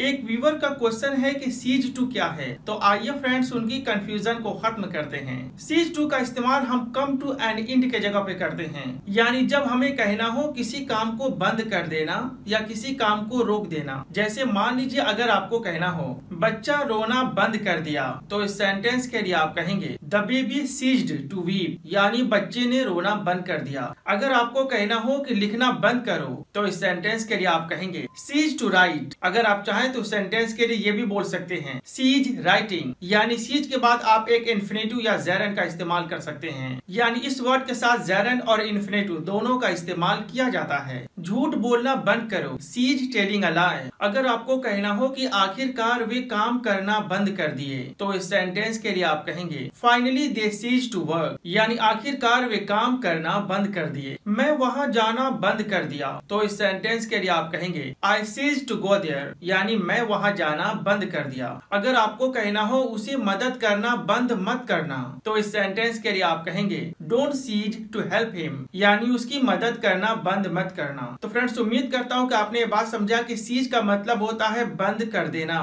एक व्यूवर का क्वेश्चन है कि सीज टू क्या है? तो आइए फ्रेंड्स उनकी कंफ्यूजन को खत्म करते हैं। सीज टू का इस्तेमाल हम कम टू एंड इंड के जगह पे करते हैं। यानी जब हमें कहना हो किसी काम को बंद कर देना या किसी काम को रोक देना। जैसे मान लीजिए अगर आपको कहना हो, बच्चा रोना बंद कर दिया। तो इस सेंटेंस के लिए आप कहेंगे the baby ceased to weep यानी बच्चे ने रोना बंद कर दिया। अगर आपको कहना हो कि लिखना बंद करो तो इस सेंटेंस के लिए आप कहेंगे सीज टू राइट अगर आप चाहें तो सेंटेंस के लिए ये भी बोल सकते हैं सीज राइटिंग यानी सीज के बाद आप एक इन्फिनेटिव या जेरन का इस्तेमाल कर सकते हैं। यानी इस वर्ड के साथ जेरन और इन्फिनेटिव दोनों का इस्तेमाल किया जाता है। झूठ बोलना बंद करो सीज टेलिंग अलाय अगर आपको कहना हो कि आखिरकार वे काम करना बंद कर दिए तो इस सेंटेंस के लिए आप कहेंगे finally they cease to work यानी आखिरकार वे काम करना बंद कर दिए। मैं वहाँ जाना बंद कर दिया। तो इस सेंटेंस के लिए आप कहेंगे I cease to go there यानी मैं वहाँ जाना बंद कर दिया। अगर आपको कहना हो, उसे मदद करना बंद मत करना। तो इस सेंटेंस के लिए आप कहेंगे don't cease to help him यानी उसकी मदद करना बंद मत करना। तो फ्रेंड्स उम्मीद करता हूँ कि आपने ये बात समझा कि सीज का मतलब होता है बंद कर देना।